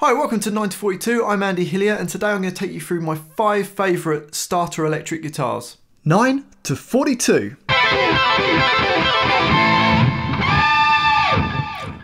Hi, welcome to 9to42. I'm Andy Hillier, and today I'm going to take you through my five favourite starter electric guitars. 9 to 42.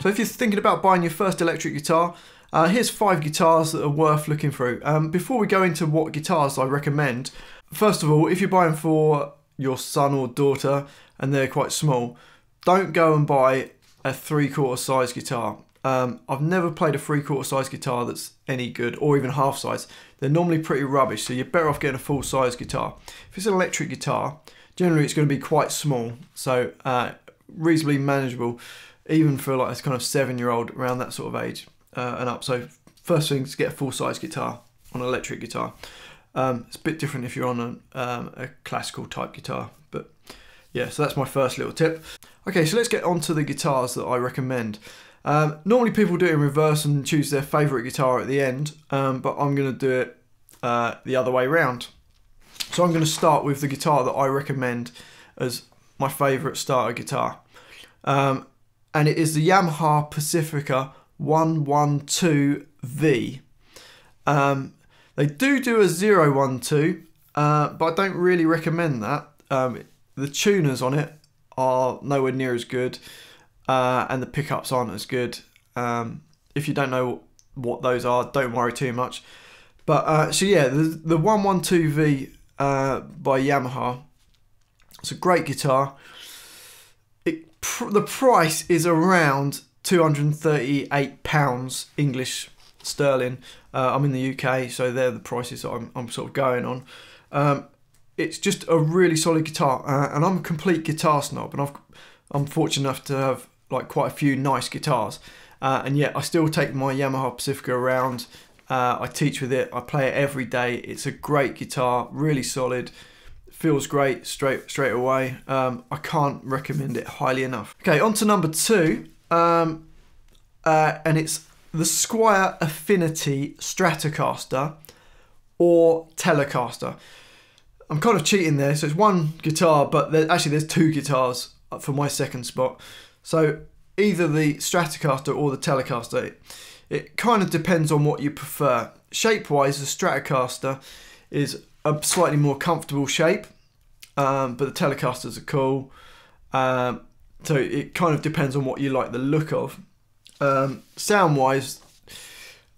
So, if you're thinking about buying your first electric guitar, uh, here's five guitars that are worth looking through. Um, before we go into what guitars I recommend, first of all, if you're buying for your son or daughter and they're quite small, don't go and buy a three quarter size guitar. Um, I've never played a three quarter size guitar that's any good, or even half size. They're normally pretty rubbish, so you're better off getting a full size guitar. If it's an electric guitar, generally it's going to be quite small, so uh, reasonably manageable, even for like a kind of seven year old around that sort of age uh, and up. So first thing is get a full size guitar on an electric guitar. Um, it's a bit different if you're on a, um, a classical type guitar, but yeah, so that's my first little tip. Okay, so let's get on to the guitars that I recommend. Um, normally people do it in reverse and choose their favourite guitar at the end, um, but I'm going to do it uh, the other way around. So I'm going to start with the guitar that I recommend as my favourite starter guitar. Um, and it is the Yamaha Pacifica 112V. Um, they do do a 012, uh, but I don't really recommend that. Um, the tuners on it are nowhere near as good, uh, and the pickups aren't as good. Um, if you don't know what those are, don't worry too much. But uh, so yeah, the the 112V uh, by Yamaha. It's a great guitar. It pr- the price is around 238 pounds English sterling. Uh, I'm in the UK, so they're the prices that I'm, I'm sort of going on. Um, it's just a really solid guitar, uh, and I'm a complete guitar snob, and I've, I'm fortunate enough to have like quite a few nice guitars, uh, and yet I still take my Yamaha Pacifica around. Uh, I teach with it. I play it every day. It's a great guitar, really solid. Feels great straight straight away. Um, I can't recommend it highly enough. Okay, on to number two, um, uh, and it's the Squier Affinity Stratocaster or Telecaster. I'm kind of cheating there, so it's one guitar, but there, actually there's two guitars for my second spot. So either the Stratocaster or the Telecaster. It, kind of depends on what you prefer. Shape-wise, the Stratocaster is a slightly more comfortable shape, um, but the Telecasters are cool. Um, so it kind of depends on what you like the look of. Um, sound wise,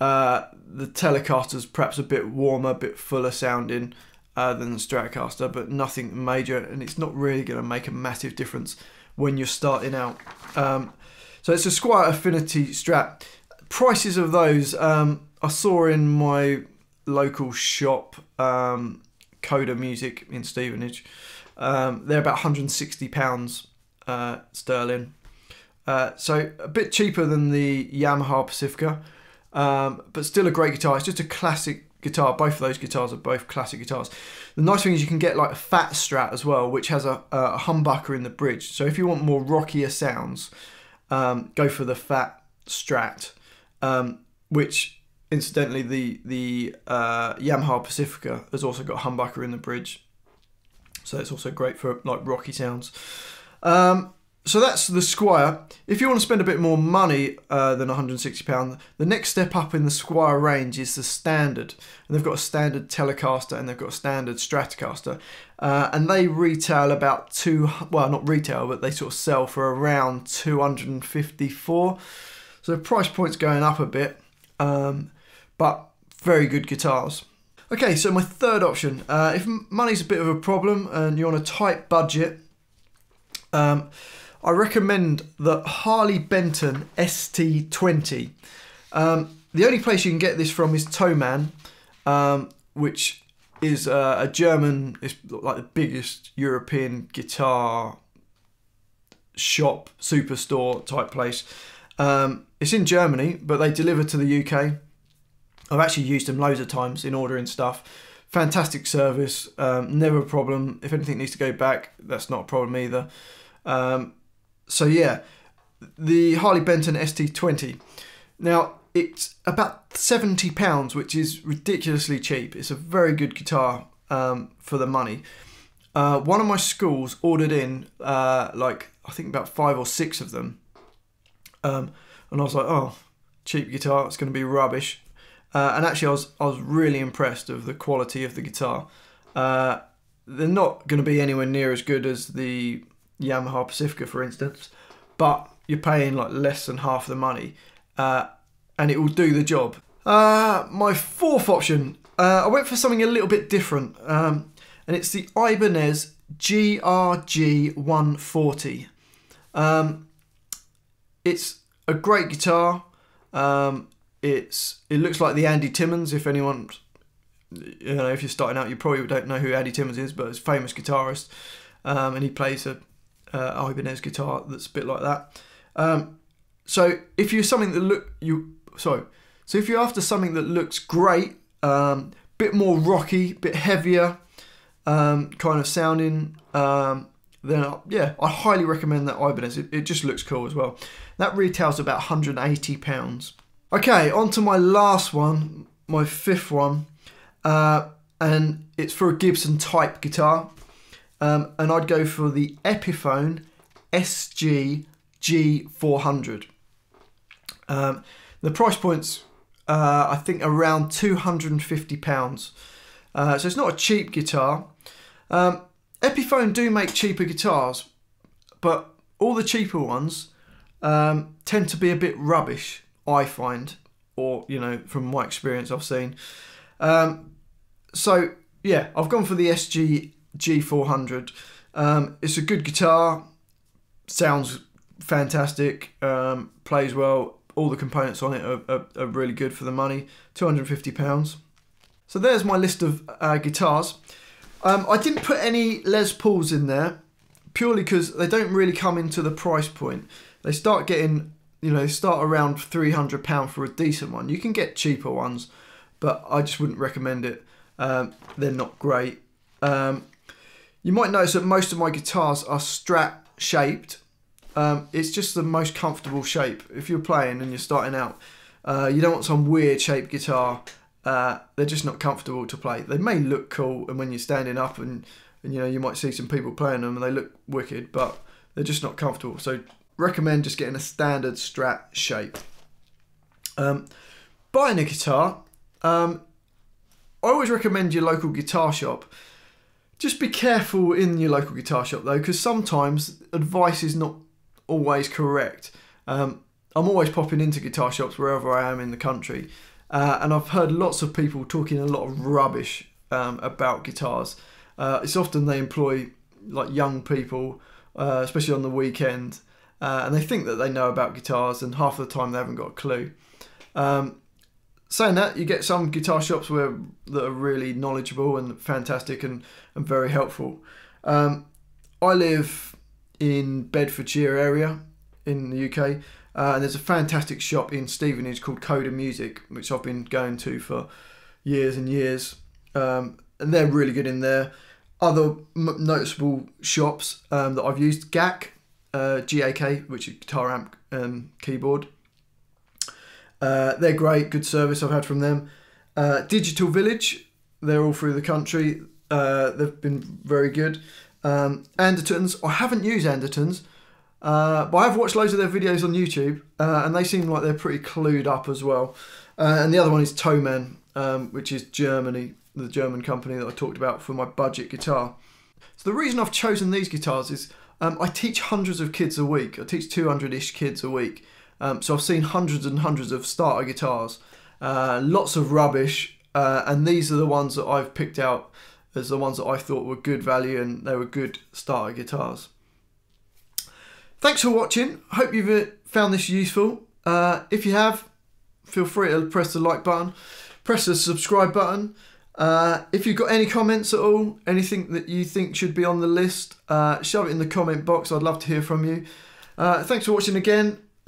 uh, the Telecaster's perhaps a bit warmer, a bit fuller sounding uh, than the Stratocaster, but nothing major, and it's not really going to make a massive difference when you're starting out. Um, so it's a Squier Affinity Strat. Prices of those um, I saw in my local shop, um, Coda Music in Stevenage. Um, they're about 160 pounds uh, sterling. Uh, so a bit cheaper than the Yamaha Pacifica, um, but still a great guitar. It's just a classic guitar. Both of those guitars are both classic guitars. The nice thing is you can get like a fat Strat as well, which has a, a humbucker in the bridge. So if you want more rockier sounds, um, go for the fat Strat, um, which incidentally the the uh, Yamaha Pacifica has also got humbucker in the bridge. So it's also great for like rocky sounds. Um, so that's the Squier. If you want to spend a bit more money uh, than £160, the next step up in the Squier range is the Standard. And they've got a standard Telecaster and they've got a standard Stratocaster. Uh, and they retail about two, well, not retail, but they sort of sell for around 254 So the price point's going up a bit, um, but very good guitars. Okay, so my third option, uh, if money's a bit of a problem and you're on a tight budget, um, I recommend the Harley Benton ST20. Um, the only place you can get this from is Thomann, um, which is uh, a German, it's like the biggest European guitar shop, superstore type place. Um, it's in Germany, but they deliver to the UK. I've actually used them loads of times in ordering stuff. Fantastic service, um, never a problem. If anything needs to go back, that's not a problem either. Um, so yeah, the Harley Benton ST20. Now it's about seventy pounds, which is ridiculously cheap. It's a very good guitar um, for the money. Uh, one of my schools ordered in uh, like I think about five or six of them, um, and I was like, oh, cheap guitar, it's going to be rubbish. Uh, and actually, I was I was really impressed of the quality of the guitar. Uh, they're not going to be anywhere near as good as the Yamaha Pacifica, for instance, but you're paying like less than half the money, uh, and it will do the job. Uh, my fourth option, uh, I went for something a little bit different, um, and it's the Ibanez GRG 140. Um, it's a great guitar. Um, it's it looks like the Andy Timmons. If anyone, you know, if you're starting out, you probably don't know who Andy Timmons is, but it's a famous guitarist, um, and he plays a uh, Ibanez guitar that's a bit like that. Um, so if you're something that look you sorry, so if you're after something that looks great, um, bit more rocky, bit heavier, um, kind of sounding, um, then uh, yeah, I highly recommend that Ibanez. It, it just looks cool as well. That retails about 180 pounds. Okay, on to my last one, my fifth one, uh, and it's for a Gibson type guitar, um, and I'd go for the Epiphone SG G400. Um, the price point's uh, I think around 250 pounds, uh, so it's not a cheap guitar. Um, Epiphone do make cheaper guitars, but all the cheaper ones um, tend to be a bit rubbish. I find, or you know, from my experience, I've seen. Um, so yeah, I've gone for the SG G400. Um, it's a good guitar, sounds fantastic, um, plays well. All the components on it are, are, are really good for the money. Two hundred fifty pounds. So there's my list of uh, guitars. Um, I didn't put any Les Pauls in there purely because they don't really come into the price point. They start getting you know, start around £300 for a decent one. You can get cheaper ones, but I just wouldn't recommend it. Um, they're not great. Um, you might notice that most of my guitars are Strat shaped. Um, it's just the most comfortable shape. If you're playing and you're starting out, uh, you don't want some weird shaped guitar. Uh, they're just not comfortable to play. They may look cool, and when you're standing up, and, and you know you might see some people playing them, and they look wicked, but they're just not comfortable. So recommend just getting a standard Strat shape. Um, buying a guitar, um, I always recommend your local guitar shop. Just be careful in your local guitar shop though, because sometimes advice is not always correct. Um, I'm always popping into guitar shops wherever I am in the country, uh, and I've heard lots of people talking a lot of rubbish um, about guitars. Uh, it's often they employ like young people, uh, especially on the weekend, uh, and they think that they know about guitars, and half of the time they haven't got a clue. Um, saying that, you get some guitar shops where that are really knowledgeable and fantastic and, and very helpful. Um, I live in Bedfordshire area in the UK, uh, and there's a fantastic shop in Stevenage called Coda Music, which I've been going to for years and years, um, and they're really good in there. Other noticeable shops um, that I've used, GAK, uh, GAK, which is guitar amp um, keyboard. Uh, they're great, good service I've had from them. Uh, Digital Village, they're all through the country. Uh, they've been very good. Um, Andertons, I haven't used Andertons, uh, but I've watched loads of their videos on YouTube, uh, and they seem like they're pretty clued up as well. And the other one is Thomann, um, which is Germany, the German company that I talked about for my budget guitar. So the reason I've chosen these guitars is um, I teach hundreds of kids a week. I teach 200 ish kids a week. Um, so I've seen hundreds and hundreds of starter guitars, uh, lots of rubbish, uh, and these are the ones that I've picked out as the ones that I thought were good value and they were good starter guitars. Thanks for watching. Hope you've uh, found this useful. Uh, if you have, feel free to press the like button, press the subscribe button. Uh, if you've got any comments at all, anything that you think should be on the list, uh, shove it in the comment box. I'd love to hear from you. Uh, thanks for watching again,